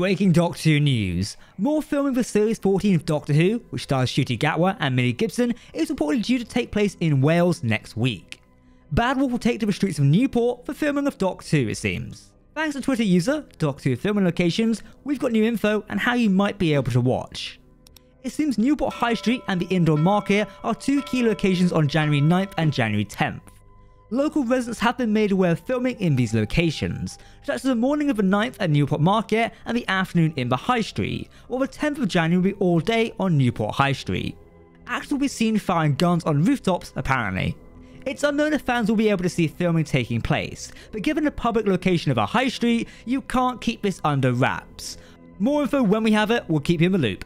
Breaking Doctor Who news. More filming for Series 14 of Doctor Who, which stars Ncuti Gatwa and Millie Gibson, is reportedly due to take place in Wales next week. Bad Wolf will take to the streets of Newport for filming of Doctor Who, it seems. Thanks to Twitter user, Doctor Who filming locations, we've got new info and how you might be able to watch. It seems Newport High Street and the indoor market are two key locations on January 9th and January 10th. Local residents have been made aware of filming in these locations, such as the morning of the 9th at Newport Market and the afternoon in the High Street, while the 10th of January will be all day on Newport High Street. Actors will be seen firing guns on rooftops, apparently. It's unknown if fans will be able to see filming taking place, but given the public location of a high street, you can't keep this under wraps. More info when we have it, we'll keep you in the loop.